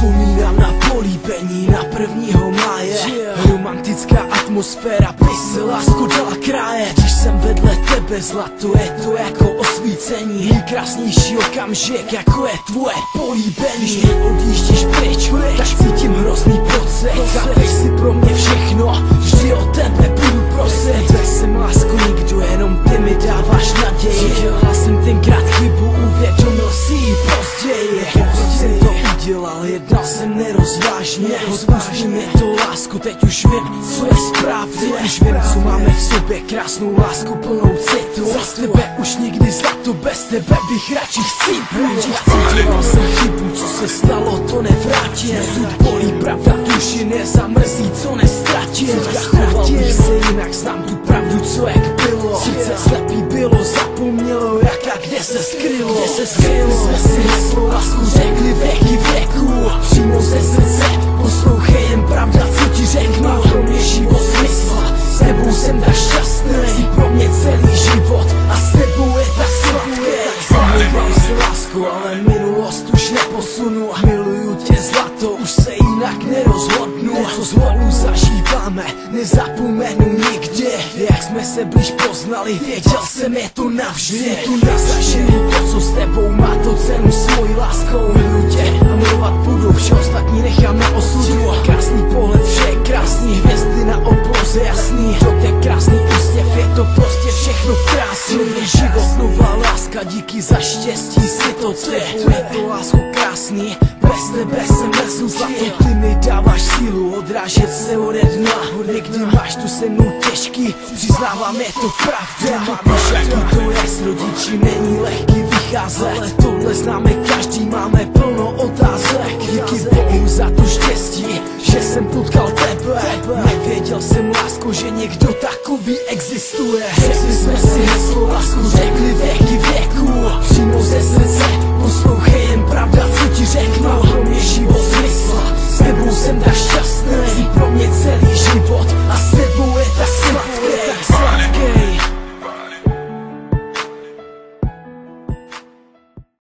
Vzpomínám na políbení na prvního máje. Romantická atmosféra by se lásku dala kráje. Když jsem vedle tebe zlato je to jako osvícení. Nejkrásnější okamžik jako je tvoje políbení. Když odjíždíš pryč, tak cítím hrozný pocit. Chápeš si pro mě jsem to udělal, jednal jsem nerozvážně. Odpustí mi to lásku, teď už vím, co je správně. Už vím, co máme v sobě, krásnou lásku plnou citu. Za tebe už nikdy zlato, bez tebe bych radši chcít Dělal jsem chybu, co se stalo, to nevrátím Sud bolí, pravda duši nezamrzí, co nestratím Zachoval bych se jinak, znám tu pravdu, co jak bylo. Srdce slepý bylo, zapomnělo jak a kde se skrylo. Kde se skrylo, jsme si heslo lásku řekli věky zlato, už se jinak nerozhodnu. Co spolu zažíváme, nezapomenu nikdy Jak jsme se blíž poznali, věděl jsem je to navždy. Tu na zažiju to, co s tebou má to cenu svojí láskou Miluji tě a milovat budu, vše ostatní nechám na osudu. Krásný láska, díky za štěstí si to ty Je to lásko krásný, bez tebe jsem mrznu zlato Ty mi dáváš sílu, odrážet se ode dna. Někdy máš tu se mnou těžký, přiznávám je to pravda. To víš, jaký to je, s rodiči není lehký vycházet. Ale tohle známe každý, máme plno otázek. Díky Bohu za to štěstí, že jsem potkal Nevěděl jsem lásku, že někdo takový existuje. Řekli jsme si heslo lásku, řekli věky věku. Přímo ze srdce,